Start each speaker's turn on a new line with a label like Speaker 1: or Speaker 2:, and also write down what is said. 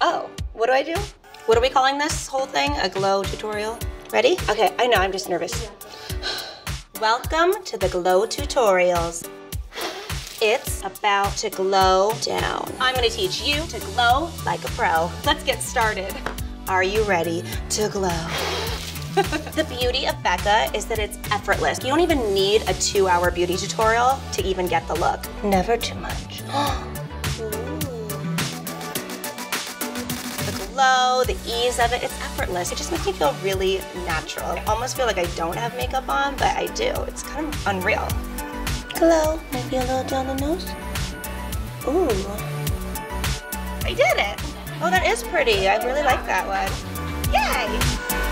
Speaker 1: Oh, do I do? What are we calling this whole thing? A glow tutorial? Ready? Okay, I know, I'm just nervous. Welcome to the glow tutorials. It's about to glow down. I'm gonna teach you to glow like a pro. Let's get started. Are you ready to glow? the beauty of Becca is that it's effortless. You don't even need a two hour beauty tutorial to even get the look. Never too much. the glow, the ease of it, it's effortless. It just makes me feel really natural. I almost feel like I don't have makeup on, but I do. It's kind of unreal. Glow, maybe a little down the nose. Ooh. I did it. Oh, that is pretty. I really like that one. Yay!